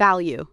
Value.